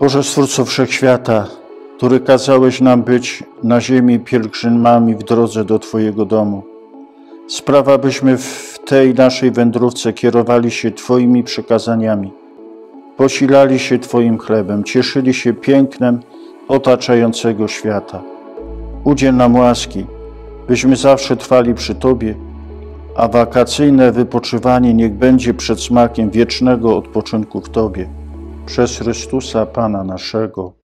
Boże Stwórco Wszechświata, który kazałeś nam być na ziemi pielgrzymami w drodze do Twojego domu. Sprawa, byśmy w tej naszej wędrówce kierowali się Twoimi przekazaniami, posilali się Twoim chlebem, cieszyli się pięknem otaczającego świata. Udziel nam łaski, byśmy zawsze trwali przy Tobie, a wakacyjne wypoczywanie niech będzie przed smakiem wiecznego odpoczynku w Tobie. Przez Chrystusa Pana naszego.